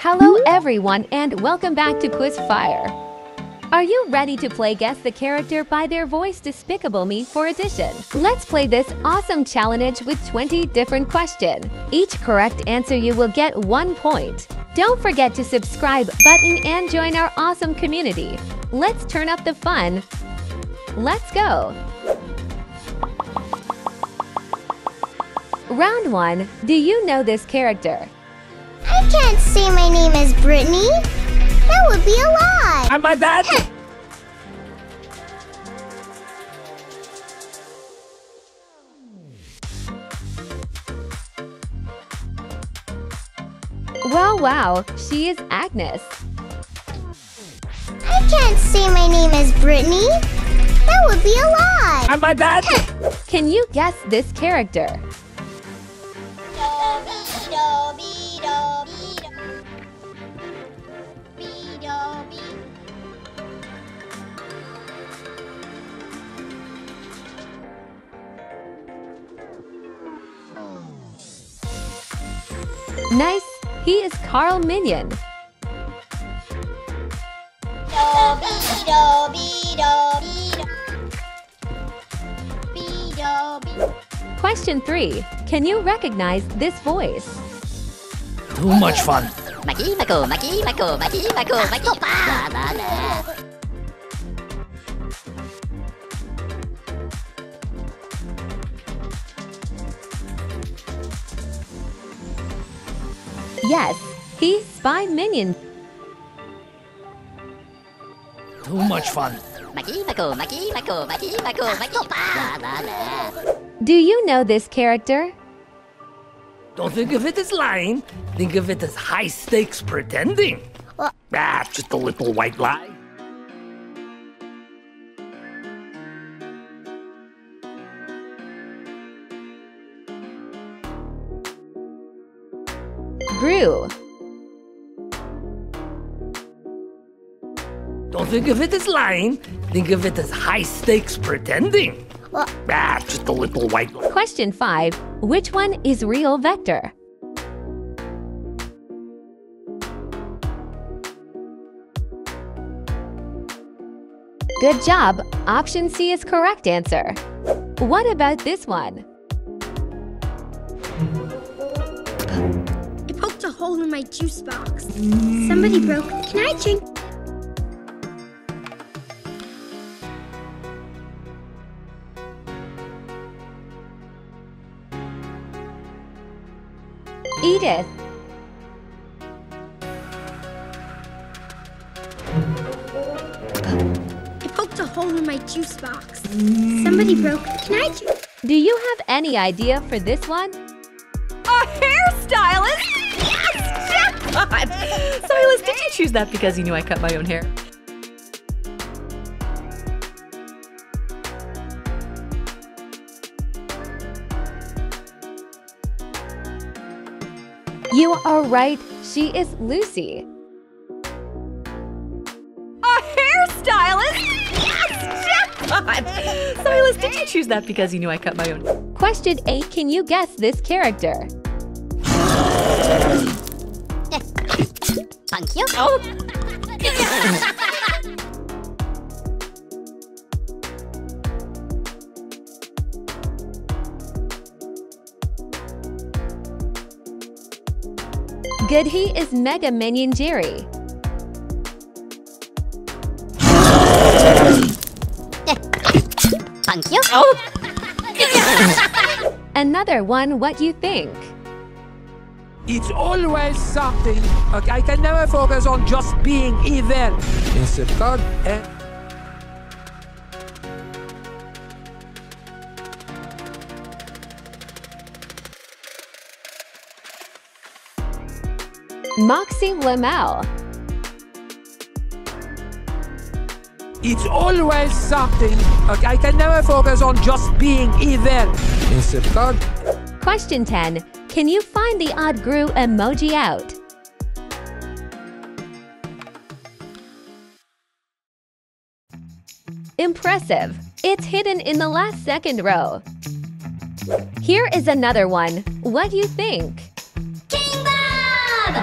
Hello everyone and welcome back to Quiz Fire. Are you ready to play Guess the Character by their voice Despicable Me 4 Edition? Let's play this awesome challenge with 20 different questions. Each correct answer you will get one point. Don't forget to subscribe button and join our awesome community. Let's turn up the fun. Let's go! Round 1. Do you know this character? I can't say my name is Brittany. That would be a lie. Am I bad? Well, wow, she is Agnes. I can't say my name is Brittany. That would be a lie. Am I bad? Can you guess this character? Nice, he is Carl Minion. Question 3. Can you recognize this voice? Too much fun. Maki Mako, Maki Mako, Maki Mako, Maki La Yes, he's Spy Minion. Too much fun. Maki Mako, Maki Mako, Maki Mako, Maki La la la. Do you know this character? Don't think of it as lying. Think of it as high stakes pretending. What? Ah, just a little white lie. Gru. Don't think of it as lying. Think of it as high stakes pretending. Ah, just a little white. Question 5. Which one is real Vector? Good job! Option C is correct answer. What about this one? Hole in my juice box. Somebody broke. Can I drink? Edith. I poked a hole in my juice box. Somebody broke. Can I drink? Do you have any idea for this one? A hairstylist? Jackpot! Silas, did you choose that because you knew I cut my own hair? You are right. She is Lucy. A hairstylist? Yes! Jackpot! Silas, did you choose that because you knew I cut my own Question 8. Can you guess this character? Thank you. Oh! Good he is Mega Minion Jerry. Thank you. Oh! Another one, what you think? It's always something. Okay, I can never focus on just being evil. Instead, eh, Maxime Le Mal. it's always something. Okay, I can never focus on just being evil. Instead, Question 10. Can you find the odd Gru emoji out? Impressive. It's hidden in the last second row. Here is another one. What do you think? King Bob!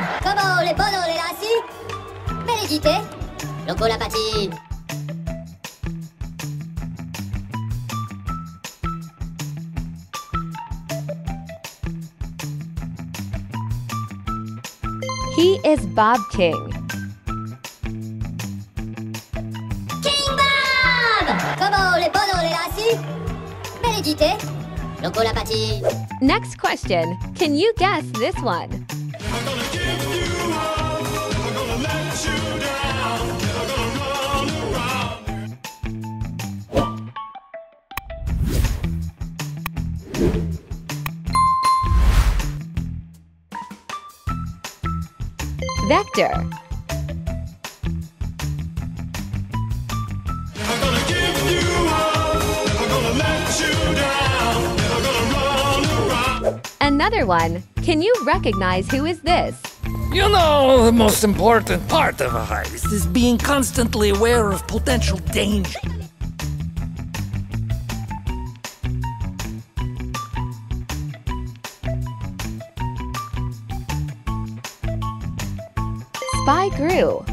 Loco la patine. He is Bob King. King Bob Como les les lassi Benedite. Loco la patine. Next question. Can you guess this one? Vector. Another one. Can you recognize who is this? You know, the most important part of a heist is being constantly aware of potential danger. Spy Gru.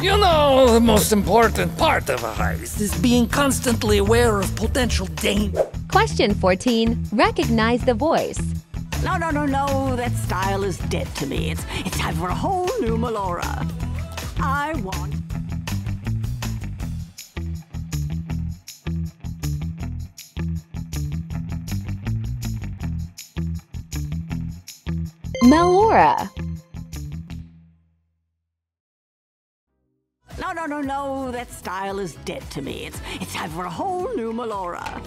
You know, the most important part of a heist is being constantly aware of potential danger. Question 14. Recognize the voice. No, no, no, no. That style is dead to me. It's it's time for a whole new Melora. I want. Melora. No, no, no, no. That style is dead to me. It's it's time for a whole new Melora.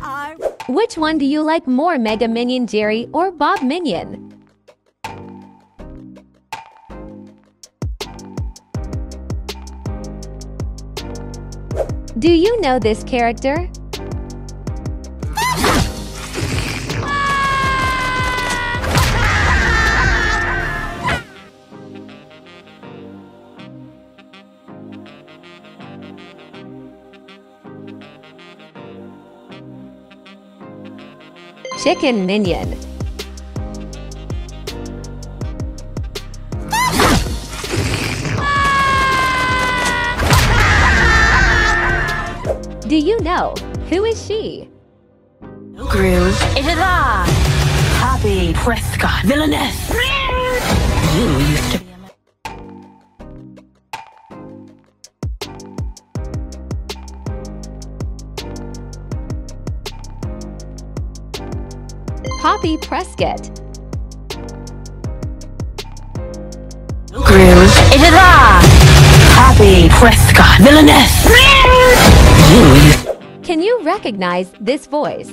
I. Which one do you like more, Mega Minion Jerry or Bob Minion? Do you know this character? Chicken Minion. Do you know who is she? Gru. It is I, Poppy Prescott, villainess. You used to Poppy Prescott. Gru. It is I, Poppy Prescott, villainess. Can you recognize this voice?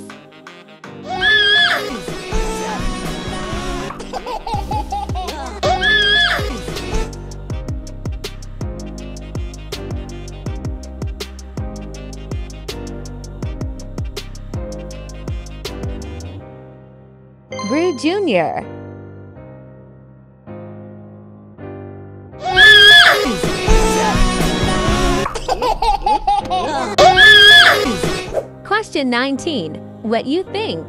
Gru Jr. Question 19. What you think?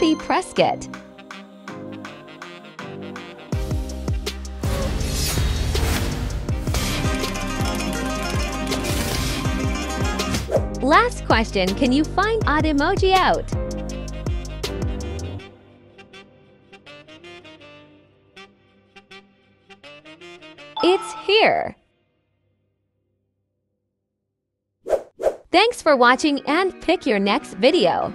Poppy Prescott. Last question, can you find odd emoji out? It's here. Thanks for watching and pick your next video.